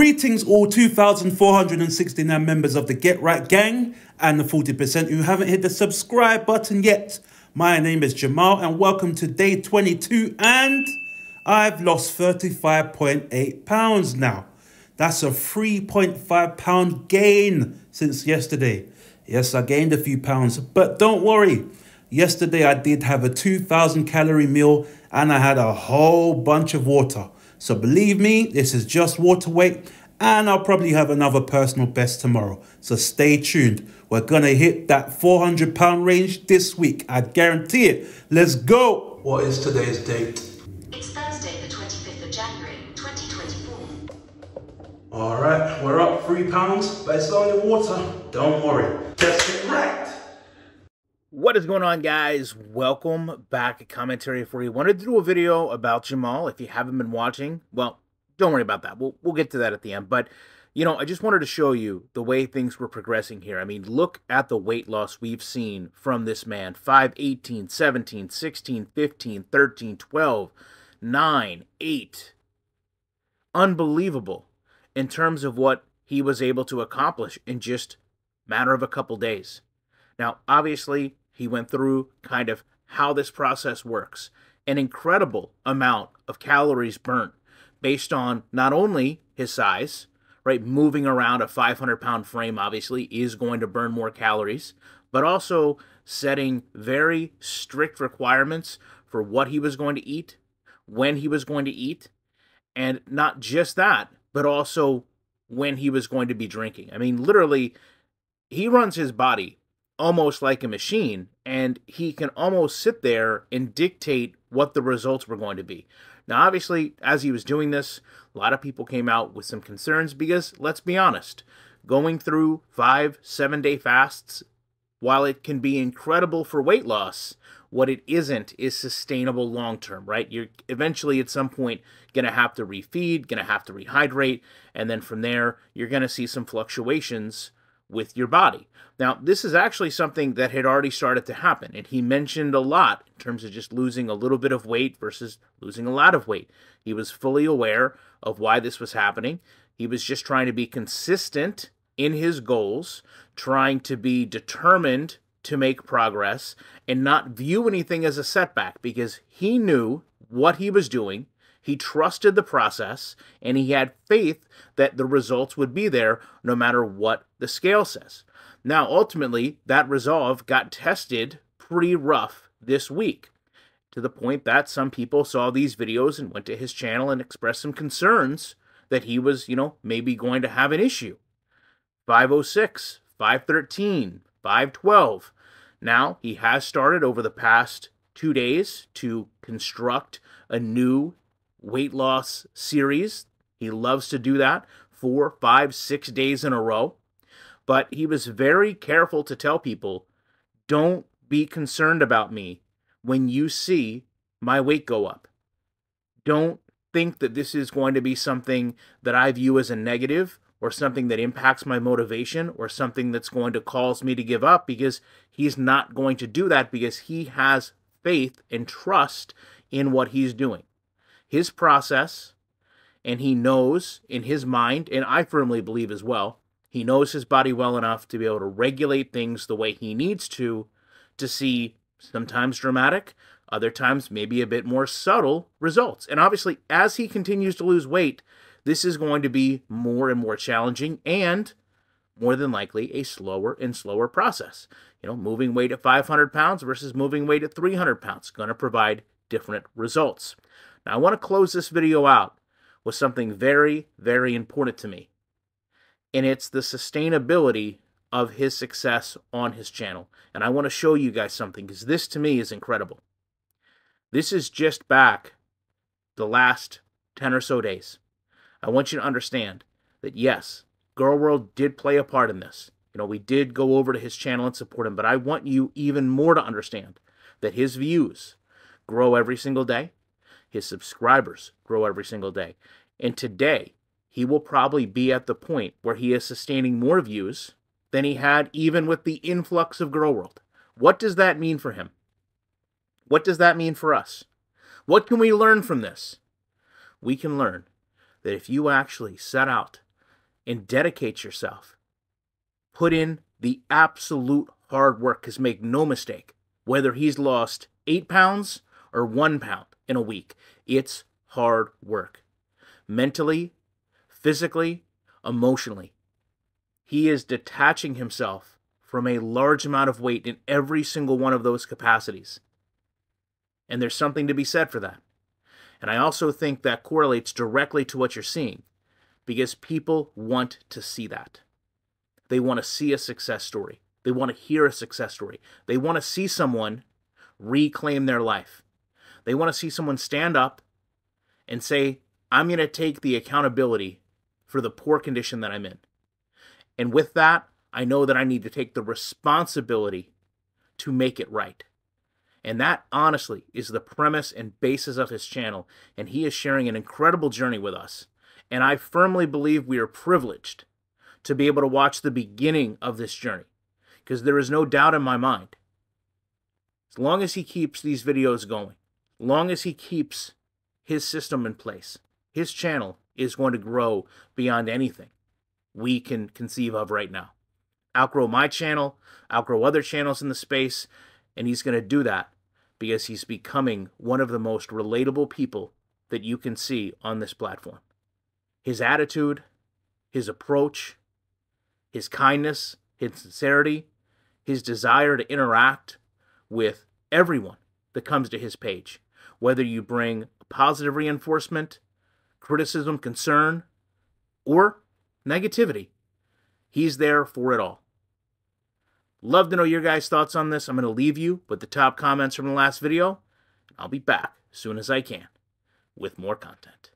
Greetings, all 2,469 members of the Get Right Gang and the 40% who haven't hit the subscribe button yet. My name is Jamal, and welcome to day 22. And I've lost 35.8 pounds now. That's a 3.5 pound gain since yesterday. Yes, I gained a few pounds, but don't worry. Yesterday I did have a 2,000 calorie meal and I had a whole bunch of water. So believe me, this is just water weight and I'll probably have another personal best tomorrow. So stay tuned. We're going to hit that 400 pound range this week. I guarantee it. Let's go. What is today's date? It's Thursday, the 25th of January, 2024. All right, we're up three pounds, but it's only water. Don't worry. Let's get right. What is going on, guys? Welcome back. Commentary for you. Wanted to do a video about Jamal. If you haven't been watching, well, don't worry about that. We'll we'll get to that at the end. But you know, I just wanted to show you the way things were progressing here. I mean, look at the weight loss we've seen from this man 5, 18, 17, 16, 15, 13, 12, 9, 8. Unbelievable in terms of what he was able to accomplish in just matter of a couple days. Now, obviously, he went through kind of how this process works. An incredible amount of calories burnt based on not only his size, right? Moving around a 500 pound frame obviously is going to burn more calories, but also setting very strict requirements for what he was going to eat, when he was going to eat, and not just that, but also when he was going to be drinking. I mean, literally, he runs his body almost like a machine and he can almost sit there and dictate what the results were going to be. Now, obviously, as he was doing this, a lot of people came out with some concerns because, let's be honest, going through five, seven day fasts, while it can be incredible for weight loss, what it isn't is sustainable long term, right? You're eventually at some point going to have to refeed, going to have to rehydrate, and then from there, you're going to see some fluctuations with your body. Now, this is actually something that had already started to happen, and he mentioned a lot in terms of just losing a little bit of weight versus losing a lot of weight. He was fully aware of why this was happening. He was just trying to be consistent in his goals, trying to be determined to make progress, and not view anything as a setback because he knew what he was doing. He trusted the process and he had faith that the results would be there no matter what the scale says. Now, ultimately, that resolve got tested pretty rough this week to the point that some people saw these videos and went to his channel and expressed some concerns that he was, you know, maybe going to have an issue. 506, 513, 512. Now, he has started over the past two days to construct a new weight loss series. He loves to do that four, five, six days in a row. But he was very careful to tell people don't be concerned about me when you see my weight go up. Don't think that this is going to be something that I view as a negative or something that impacts my motivation or something that's going to cause me to give up because he's not going to do that because he has faith and trust in what he's doing his process and he knows in his mind, and I firmly believe as well, he knows his body well enough to be able to regulate things the way he needs to, to see sometimes dramatic, other times maybe a bit more subtle results. And obviously, as he continues to lose weight, this is going to be more and more challenging and more than likely a slower and slower process. You know, moving weight at 500 pounds versus moving weight at 300 pounds going to provide different results. Now, I want to close this video out with something very, very important to me. And it's the sustainability of his success on his channel. And I want to show you guys something because this to me is incredible. This is just back the last 10 or so days. I want you to understand that yes, Girl World did play a part in this. You know, we did go over to his channel and support him, but I want you even more to understand that his views grow every single day. His subscribers grow every single day. And today, he will probably be at the point where he is sustaining more views than he had even with the influx of Girl World. What does that mean for him? What does that mean for us? What can we learn from this? We can learn that if you actually set out and dedicate yourself. Put in the absolute hard work because make no mistake, whether he's lost eight pounds or one pound in a week, it's hard work. Mentally, physically, emotionally. He is detaching himself from a large amount of weight in every single one of those capacities. And there's something to be said for that. And I also think that correlates directly to what you're seeing because people want to see that. They want to see a success story. They want to hear a success story. They want to see someone reclaim their life. They want to see someone stand up and say, I'm going to take the accountability for the poor condition that I'm in. And with that, I know that I need to take the responsibility to make it right. And that, honestly, is the premise and basis of his channel. And he is sharing an incredible journey with us. And I firmly believe we are privileged to be able to watch the beginning of this journey. Because there is no doubt in my mind, as long as he keeps these videos going, long as he keeps his system in place, his channel is going to grow beyond anything we can conceive of right now. Outgrow my channel, outgrow other channels in the space, and he's going to do that because he's becoming one of the most relatable people that you can see on this platform. His attitude, his approach, his kindness, his sincerity, his desire to interact with everyone that comes to his page, whether you bring positive reinforcement, criticism, concern, or negativity. He's there for it all. Love to know your guys' thoughts on this. I'm going to leave you with the top comments from the last video. I'll be back as soon as I can with more content.